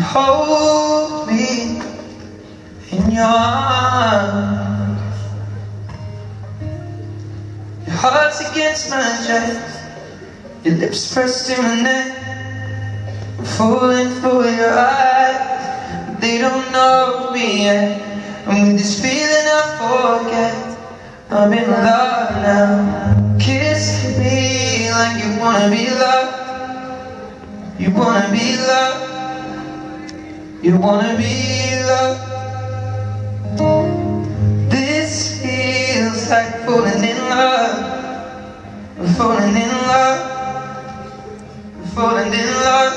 hold me in your arms. Your heart's against my chest, your lips pressed to my neck. I'm falling for your eyes, they don't know me yet. And with this feeling I forget, I'm in love now. Kiss me like you wanna be loved. You wanna be loved. You wanna be loved. This feels like falling in love. Falling in love. Falling in love.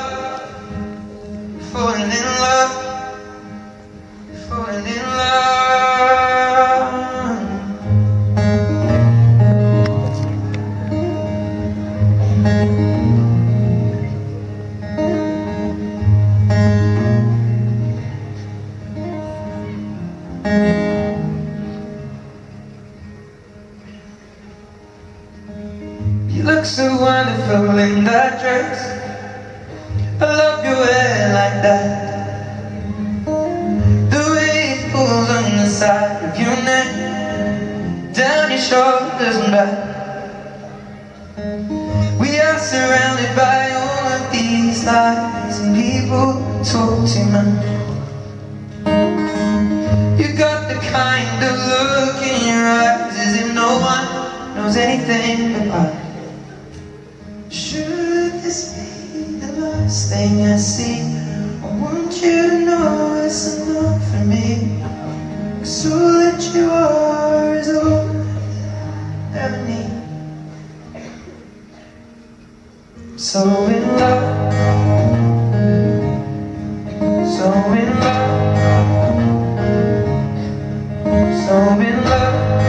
Falling in love. Falling in love. You look so wonderful in that dress. I love your hair like that. The way it pulls on the side of your neck, down your shoulders and back. We are surrounded by all of these lies, and people talk too much. The kind of look in your eyes as if no one knows anything about it. Should this be the last thing I see? I want you to know it's enough for me. Cause all that you are is all I ever need. So So in love.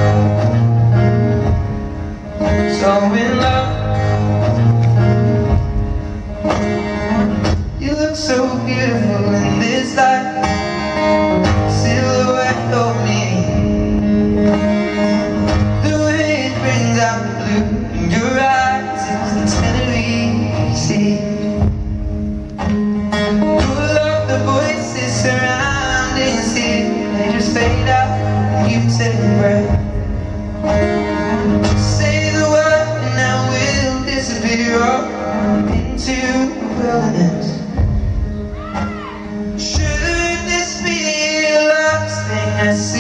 So in love. You look so beautiful in this light. Silhouette of me. The way it brings out the blue in your eyes It's intensely see. Full of the voices surrounding see they just fade out and you take a breath. Say the word and I will disappear off into the wilderness. Should this be the last thing I say?